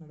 നട